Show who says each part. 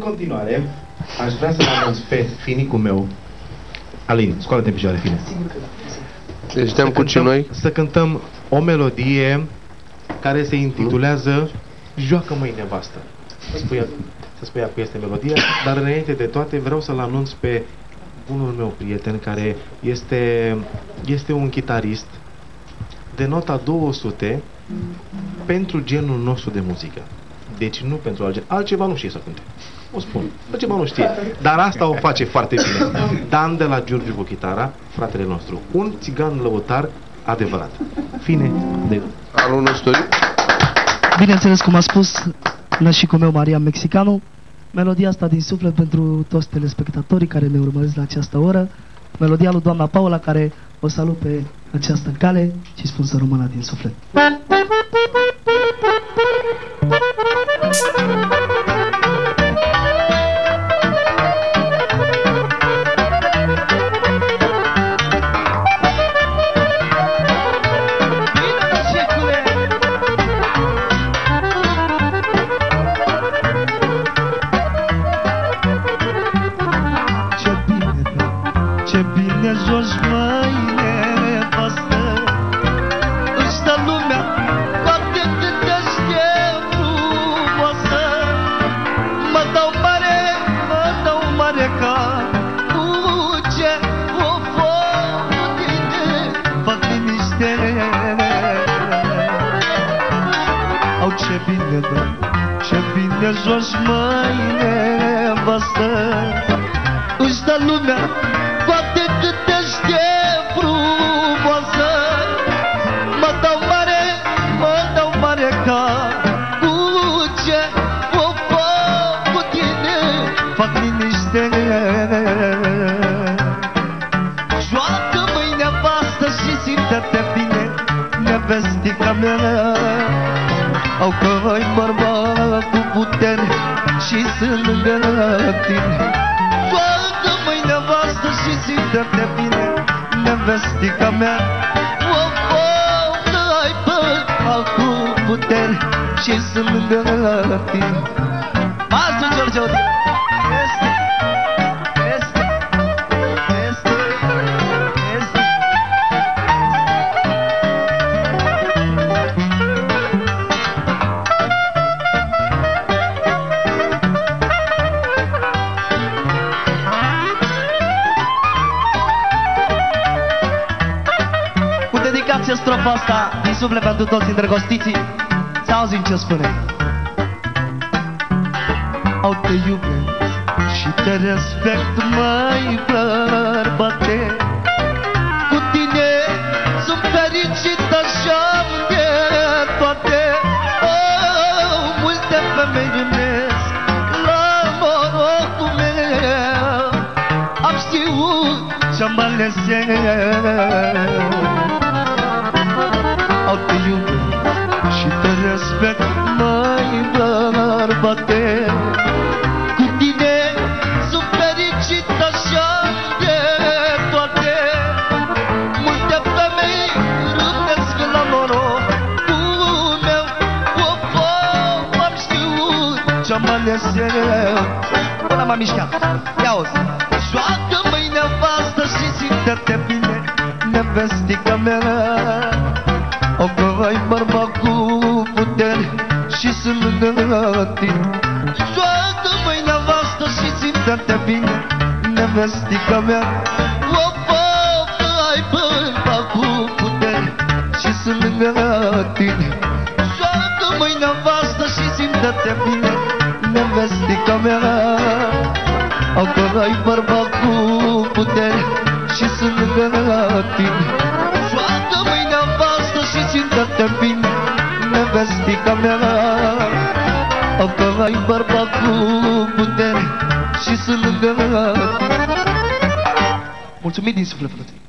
Speaker 1: În continuare, aș vrea să-l anunț pe finicul meu. Alin, scoală-te în picioare, fine.
Speaker 2: Deci te-am cu
Speaker 1: cântăm,
Speaker 2: noi.
Speaker 1: Să cântăm o melodie care se intitulează Joacă măi nevastă. Să spui, să spui cu este melodia, dar înainte de toate vreau să-l anunț pe bunul meu prieten care este, este un chitarist de nota 200 pentru genul nostru de muzică. Deci nu pentru altceva. Altceva nu știe să cânte. O spun. Altceva nu știe. Dar asta o face foarte bine. Dan de la Giurgiu cu chitara, fratele nostru. Un țigan lăutar adevărat. Fine de...
Speaker 2: Alul nostru.
Speaker 3: Bineînțeles, cum a spus nășicul meu, Maria Mexicanu, melodia asta din suflet pentru toți telespectatorii care ne urmăresc la această oră, melodia lui doamna Paula, care o salut pe această cale și spun să rămână din suflet. në zhozhma i në pasë është të lumea Ka të të të shkje u pasë Më mare ka Uqe, o fotite Fatim ishte Au që bine dhe, që bine zhozhma i në Nevestica mea Au căi bărbat cu putere și sunt lângă tine Joacă mâine nevastă și simte-te bine Nevestica mea. O să ai bărbat cu putere și sunt lângă tine Azi, George Odin Este, este, dedicație strofa asta din suflet pentru toți îndrăgostiții? Să auzim ce spune? Au te iubesc și te respect, mai bărbate Cu tine sunt fericit așa de toate. Oh, Multe femei unesc la norocul meu. Am știut ce-am ales eu Au te iubesc și te respect, mai bărbate Cu tine sunt fericit așa de toate. Multe femei râpesc la noroc. Cu meu of, of, am știut ce-am ales eu. Până m-am mișcat, ia uzi Joacă mâine vastă și simte-te bine Nevestica mea O că ai bărbat cu putere și sunt lângă tine Joacă mâine vastă și simte-te bine Nevestica mea. O că ai bărbat cu putere și sunt lângă tine Joacă mâine vastă și simte-te bine Nevestica mea. Au că ai bărbat cu putere și sunt lângă tine Nevestica mea Au că ai bărbat cu putere și sunt lângă tine Mulțumim din suflet, frate!